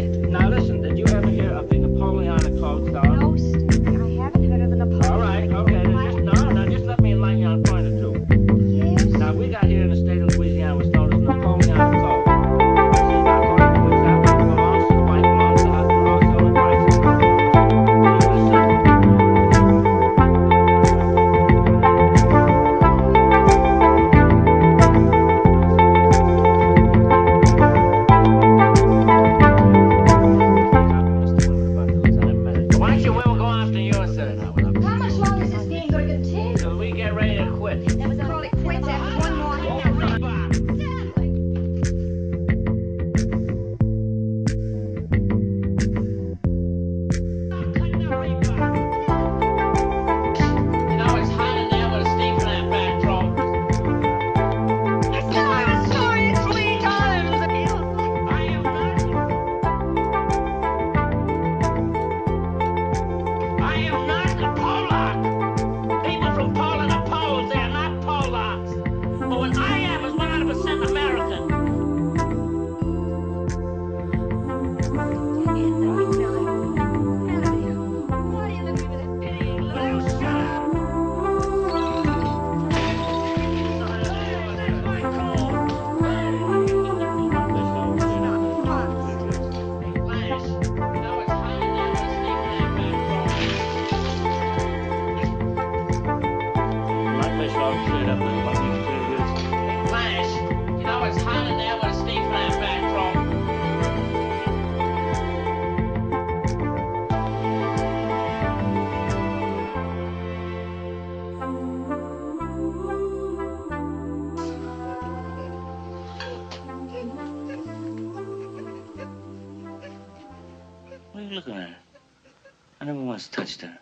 right. Now listen, did you up there like you do. Flash, you know it's hot in there where Steve ran back from. What are you looking at? I never once touched her.